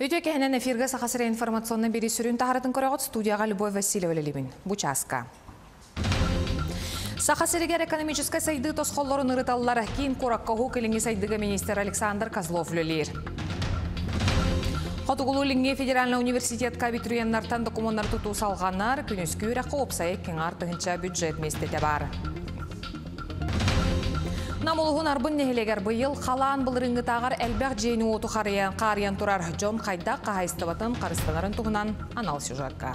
Өйте кәһінен эфирге сақасыры информационны бері сүрін тағаратын көріғыт студияға Любовь Васильева Лебин. Бучаска. Сақасырыгер экономическай сайды тосқолларын ырыталлар кейін қораққа ху кіліңі сайдығы министр Александр Козлов лөлер. Хотугулу Линге федеральный университет абитуриеннартан документтар туту салғанар күнүскү рақы опсайы кең артығынша бюджет местете бар. Намулығын арбын нехелегер бұйыл қалан бұлырыңғы тағар әлбәқ жейні оту қариян тұрар Джон Қайдақ қағайыстыбатын қарыстанарын тұғынан анал сюжетка.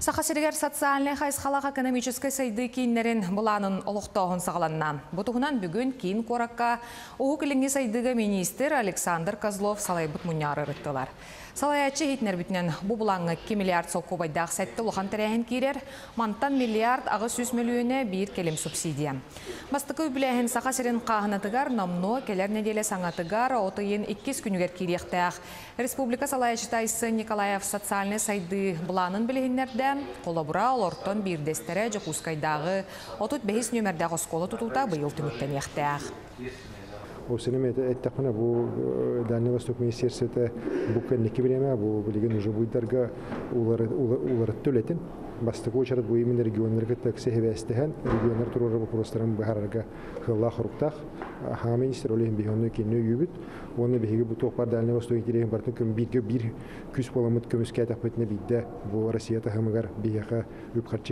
Сақасыргер социальный хайсқалақ экономической сайды кейінлерін бұланын олықтауын сағаланна. Бұтығынан бүгін кейін қораққа оғы кіліңгі сайдығы министр Александр Козлов салайбыт мұняры рыттылар. Салаячы хитнер бітінен бұл бұлаңы 2 миллиард соққу байдақ сәтті ұлған тәрәйін кейрер, мантан миллиард ағы 100 миллионы бір келім субсидия. Бастықы үбіләйін сақасырын қағынатығар намно келер неделе саңатығар отыйын 2 күнігер кейректәқ. Республика салаячы тайсы Николаев социальный сайды бұланын білігінлерді қолабыра олортон бирдестері жүкускайдағы отут бейіс нөмердағы сколы тұтута бұйыл түміттен ектәқ. Осыным әттіқпіна бұл Дальний Восток Министерствоты бұл кәнекі білеме, бұл білеген ұжы бұйдарға улары төлетін. Бастығы очарат бұл емен регионларға тәксі хевәстіген, регионлар тұрары вопростарын бұхарарға хылла құрықтақ. Ха министр бейхонны кенне үйбіт. Оны бейгі бұл тоқпар Дальний Восток интереген бартын көміске әтәқпетіне бейді бұл Россия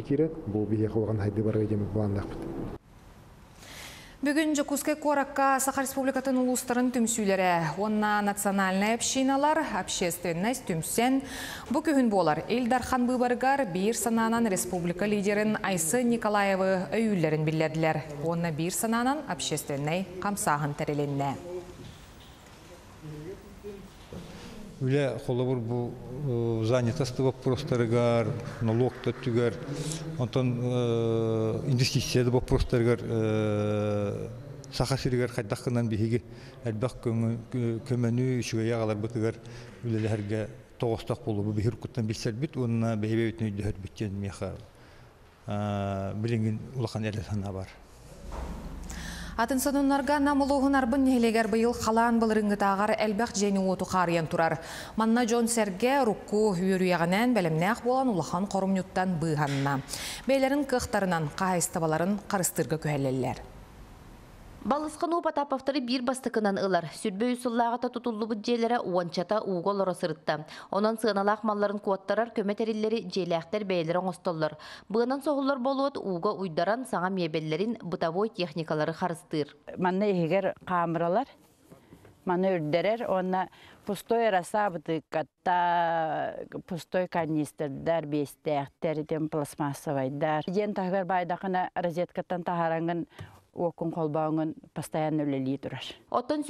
керет, бұл бейхаға олған хайды демек бұландақпыт. Бүгін Жокускай Коракка Саха Республикатын улустарын түмсүйлері, онна национальный общиналар, общественность түмсен. Бұ күйін болар. Элдархан Бұбаргар бір сананан республика лидерін Айсы Николаевы өйілерін білдерділер. Онна бір сананан общественный қамсағын тәреленне. Үле холобур бу занятосты вопростарыгар, налогта түгер, онтон инвестицияды вопростарыгар сахасырыгар хайдаққынан биһиги әлбәқ көмөнү үчүгө ягалар бытыгар. Үлелерге тоғыстақ болу бу бихир куттан билсер бит, онна бехебе бүтүнү дөһөр бүттен меха билингин улахан эле сана бар. Атын сонуннарға намылуғын арбын нелегер бұйыл қалан бұлырыңғы тағар әлбәқ жені оту қариян тұрар. Манна Джон Серге рукку үйірүйеғінен бәлімнәқ болан улахан қорымнюттан бұйғанна. Бейлерін қықтарынан қағайыстабаларын қарыстырғы көхәлелер. Балысқан у Потаповтары бір бастықынан ылар. Сүрбе үсіллағата тұтулы бүджелері уанчата уғол орасырытта. Онан сығыналақ малларын куаттарар көметериллері желәқтер бәйлері оңыстоллар. Бұғынан соғылар болуыт уға уйдаран саңа мебеллерін бұтавой техникалары қарыстыр. Манна егер камералар, маны үрдерер, онна пустой расабыты катта пустой канистрдар бестәқтер, дем пластмассовайдар. Ден тағыр байдақына розеткаттан тағараңын окун колбауңун постоянно үлели турар. Оттон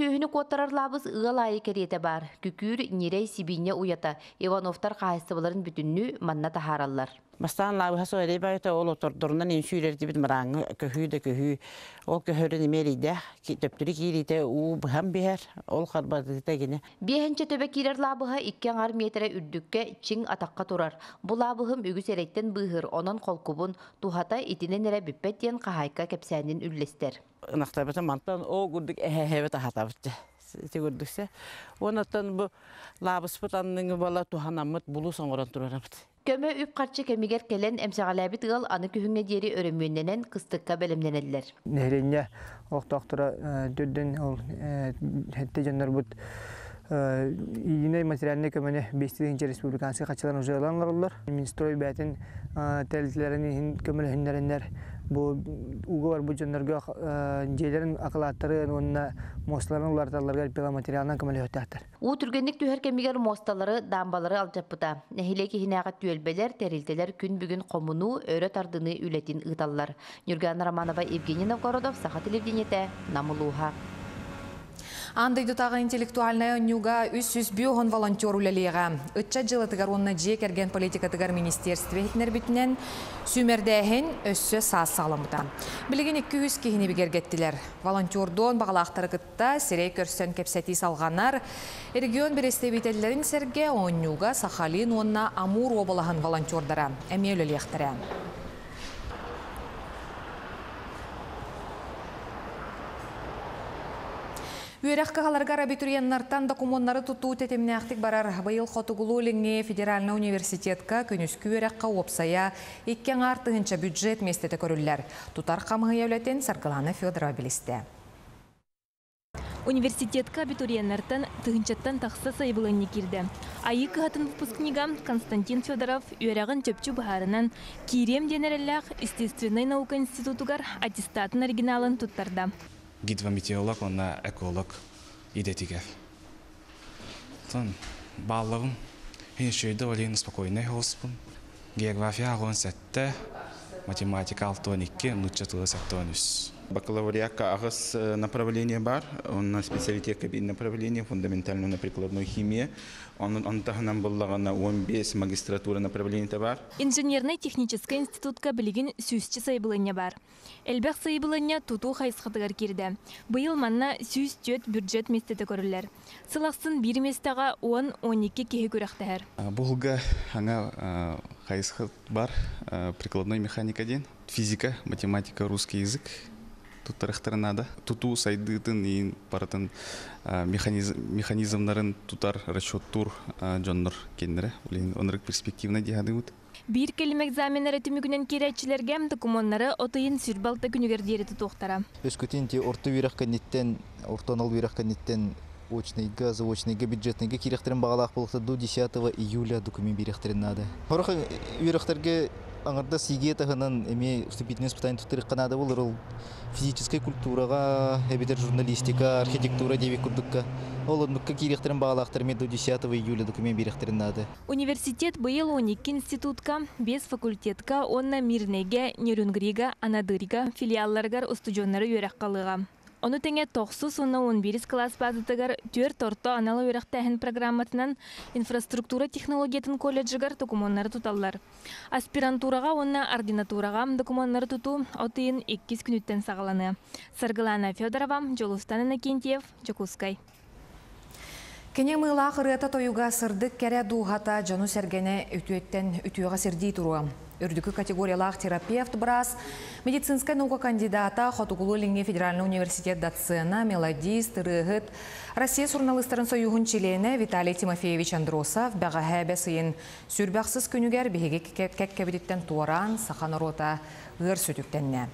лабыз ығал айы кереті бар. Күкүр нерей сибине уята. Ивановтар қайыстыбыларын бүтінні манна тахараллар. Бастан лабыға сөйлей байта ол отурдурунан ин сүйрерді бит мараңы көхүй да көхүй. Ол көхөрі немелейді, төптүрі кейлейді, у бұхам бігер, ол қарбады тегіне. Бехенче төбе кирер лабыға иккен ар метре үрдүкке чиң атаққа турар. Бұл лабығым үгіс эреттен бұғыр, онын қолкубын тухата итинен эре бүппеттен қағайка кепсәнін үллестер. Нақтабыта мантан о гурдук эхехебе тахатабытты. Тегурдуксе. Онаттан бу лабыспыт анның бала туханамыт булу соңоран турарабыт. Көмө үп қарчы кемигер келен әмсәғаләбі тығыл аны күхіңе дері өрімөнненен қыстыққа бәлімненелер. Неренне оқтақтыра дүрден ол хетте жандар бұд Ине материальный көмөне бестигинче республикансы качаларын жыйланлар олар. Минстрой бәтин тәлтләрен көмөлө хиннәреннәр бу угы бар бу жоннорго жээлерин акылаттары онна мосталарын уларталарга пиломатериалынан көмөлө өтәттер. У түргенлик түһәр кемигер мосталары, дамбалары алжаппыта. Нәһилеки хинага түелбелер, терилтелер күн бүгүн комуну өрө тардыны үлетин ыталлар. Нюрган Романова, Евгений Новгородов, Саха телевидениете, Намылуха. Андай дутағы интеллектуальная нюга үс-үс биоғын волонтер үлелеға. Үтча жылы тығар онына жек әрген политика тығар министерстве етінер бітінен сүмердәхін өссі саас сағаламыда. Білеген 200 кейіні бігергеттілер. Волонтердон бағалақтары кытта сирей көрсен кепсети салғанар. Регион бересте бителерін серге он нюга Сахалин онына Амур обалағын волонтердара. Әме өлелектірі. Үйерек кағаларғар абитуриеннартан документары тұту тетемнәқтік барар байыл қотығылу ліңе Федеральный университетка күніскі үйерекқа опсая еккен артығынша бюджет местеті көрілер. Тұтар қамығы еулетен Сарқыланы Федорова білісті. Университетка абитуриеннартан тыгынчаттан тақса сайбылын кирді. Айы кыхатын выпускнигам Константин Федоров үйрағын төпчу бахарынан Кирем денереллях естественный наука институтугар аттестатын оригиналын туттарда. гидрометеоролог, онна эколог идетигер. Тон баллығым хеншейді олейін спокойный хоспын. География ағын сәтті, математика 6-12, нуча тылы сәттонүс. Бакалавриатка ағыс э, направление бар, он на специалитет кабин направление, фундаментальную на прикладную химия. Он он тахынан буллагана 15 магистратура направление бар. Инженерный технический институтка білген сүйісчі сайбылыня бар. Элбәк сайбылыня туту хайсқатығар кирді. Бұйыл манна сүйіс төт бюджет местеті көрілер. Сылақсын бір местаға 10-12 кеге көріқтәр. Булга аңа хайсхат бар, а, прикладной механика ден, физика, математика, русский язык. Тут тарахтарнада. Туту сайдытын и паратын а, механизм механизмнарын тутар расчет тур жоннор кеннере. Улин онрык перспективна дияды. Бір келім экзаменері түмігінен керетчілерге документары отайын сүрбалта күнігер дейреті тоқтара. Өскөтен те орта бирах канеттен, ортонол бирах канеттен очныйга, заочныйга, бюджетныйга кирехтерин бағалақ болықта до 10 июля документ бирехтерин нады. Хораха бирехтерге аңырда сиге тахынан эме вступительный испытание туттырық қанады болыр ол физическая культураға, эбитер журналистика, архитектура дебек күрдікка. Ол ондыққа кирехтерин бағалақтармен до 10 июля документ бирехтерин нады. Университет бұйыл 12 институтка, 5 факультетка, онна Мирнеге, Нерюнгрига, Анадырига, филиалларгар устудионнары үйрек қалыға. Оны теңе 9 сонна 11 класс базытыгар төр торто аналы үйректәһін программатынан инфраструктура технологиятын колледжигар документтары туталлар. Аспирантурага онна ординатурага документтары туту отыйын 2 күнүттен сагаланы. Саргылана Федорова, Жолустан Иннокентьев, Жакускай. Кене мыла қырыта тойуға сырдық кәрі дұғата жану сәргені үтуеттен үтуеға сірдей тұруа. Үрдікі категориялақ терапевт брас, медицинская наука кандидата Хотугулу Линге Федеральный университет доцена, мелодист, рыгыт. Россия журналистарын союғын чилене Виталий Тимофеевич Андросов бәға хәбе сыйын сүрбәқсіз күнігер бігеге кәккәбедеттен туаран сақан рота ғыр сөтіктенне.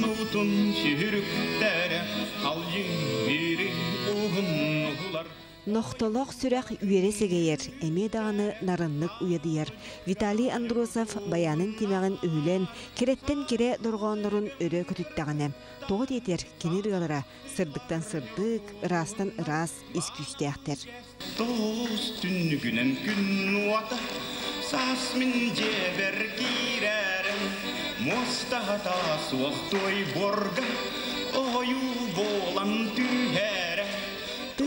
Нутун чүрүктәре алжың бири угыннуулар Нохтолох сүрәк үйере сегейер, әме дағаны нарынлык уядыяр. Виталий Андросов баянын тимәгін үйлен, кереттен кере дорғанларын өрі күтіттағаны. Тоғыт етер кенер ғалара, сырдықтан сырдық, растан рас ескүстәқтер. Тоғыз түнігінен күн уата Сасмин жебер кирәрін Мостата суақтой борга Ойу болан түйәрі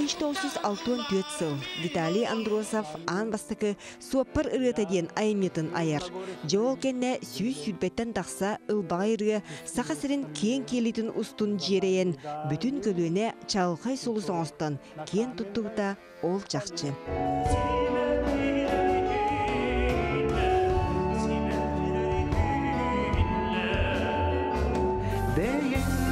1964 сыл Виталий Андросов ан бастыкы суаппар ырыта ден айметін аяр. Жол кенне сүйс сүрбеттен тақса ылбағай ыры сақа сірін кен келетін устун жерейен бүтін көліне чалқай солы соңыстан кен тұттуыта ол жақчы. Деген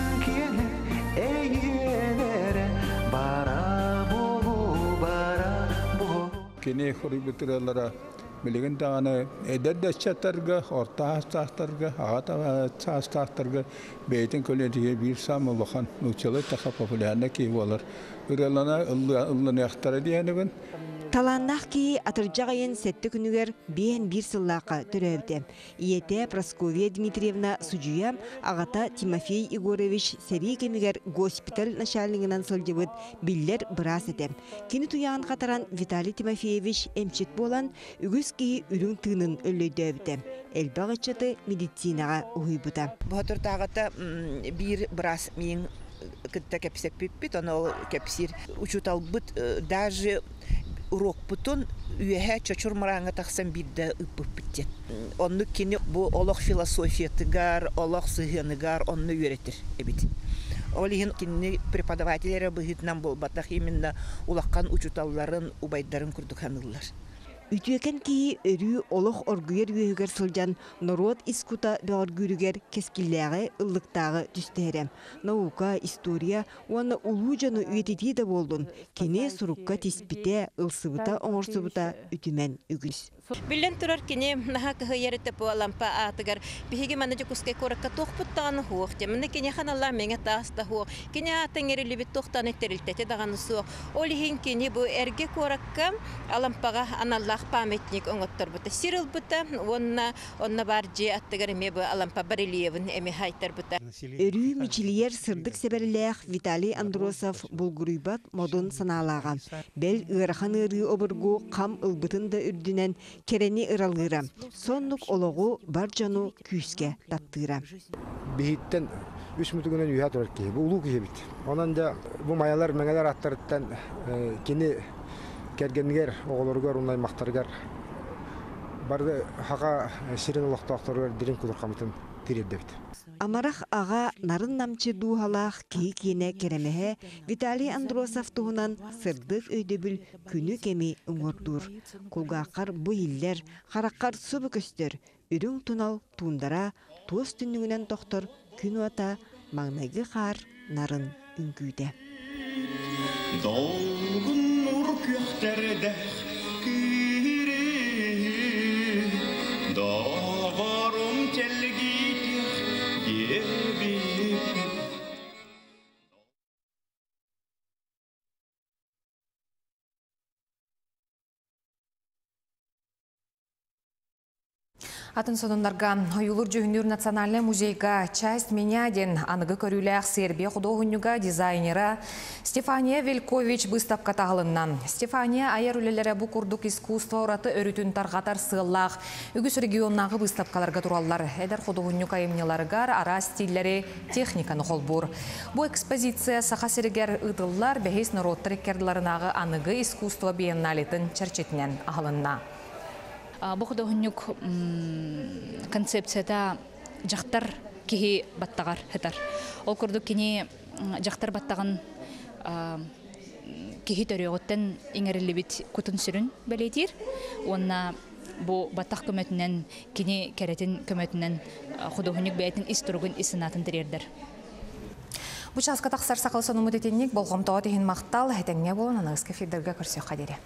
кини хорибитиралара билигин таганы эдердеччаттарга орта астахтарга агата астахтарга бейтин көлентиге бир сам улахан нучалы таха популярна ки болар үрелана ыллын яхтара дияныбын Таланнах ки атыржағайын сәтті күнігер бейін бір сыллаққа түрәбді. Иете Прасковия Дмитриевна Суджуя, ағата Тимофей Егорович сәрі кемігер госпиталь начальнигынан сылдебіт биллер бірас еті. Кені туяған қатаран Виталий Тимофеевич әмчет болан үгіз ки үрің тыынын өллөйді өбді. Әлбақ etчаты медицинаға. Бұхатыр тағыта учутал быт даже урок бутун үйәһә чочур мараңа тахсан ыппып биттен. Онны кини бу олох философия тыгар, олох сыгыныгар онны үйретир эбит. Олиһин кинни преподавательләре быһытнан булбатах именно улаккан учуталларын убайдарын күрдүк ханыллар. Үтүекен кии өрүү олох оргуер үйөгер сылжан народ искута беоргүрүгер кескиллääҕи ыллыктаагы түстээрем. Наука, история, уанна улуу жаны үйетити да болдун. Кене сурукка тиспите, ылсыбыта оңорсубута үтүмен үгүс. Билен турар кини наха кыһы ярыты по лампа атыгар биһиги мана жукуске коракка тохпуттаган хуох. Те мына кини ханалла меңе тааста хуох. Кини атыңери бит тохтан эттерилтете даган суох. Олихин кини бу эрге коракка алампага аналлах памятник оңоттор бута сирил бута онна онна бар же аттыгар ме бу алампа барелиевин эми хайтар бута Өрүү мичилиер сырдык себерлээх Виталий Андросов булгуруйбат модун санаалааган. Бел ыарахан ырыы обургу кам ылбытын да үрдүнен керени ыралгыра. Соннук ологу бар жону күүске таттыра. Мүтүгүнөн үйә турар ки. Бу улуу кие бит. Онан да бу маялар меңелер аттарыттан кини кергенигер оголоргор ундай мактаргар барды хака сирен дирин кулуркамытын тирердебит. Амарах ага нарын намчы дуухалаах кии киене керемеhe Виталий Андросов туһунан сырдык өйдөбүл күнү кеми уңордур. Кулгааккар бу иллер, субу көстөр, үрүң тунал тундара туос түннүгүнен токтор күн ата маңнайгы хар нарын үңкүйде. Долгун Атын сонундарга Оюлур Жүхүнүр Национальный музейга часть меня ден аныгы көрүләк Сербия художнюга дизайнера Стефания Велькович выставка тағылыннан. Стефания айыр үлелері бу курдук искусство ораты өрүтүн таргатар сыыллах. Үгүс регионнағы выставкаларга тураллар. Эдер художнюк айымнеларгар ара стиллери техниканы холбур. Бу экспозиция саха серегер ыдыллар бәхес народтар керділарынағы аныгы искусство биенналитын чарчетінен ағылынна. Художник концепцияда жақтар кихи баттагар хетар. Ол курдук кини жақтар баттаган кихи төрөгөттен иңерилибит кутун сүрүн белетир. Онна бу баттак көмөтүнөн кини керетин көмөтүнөн художник бәйтин истургун исынатын тирердер. Бу часка тақсар сақыл сону мүдетенник болғымтау теген мақтал әтәңне болын аныңыз кефирдерге көрсе қадері.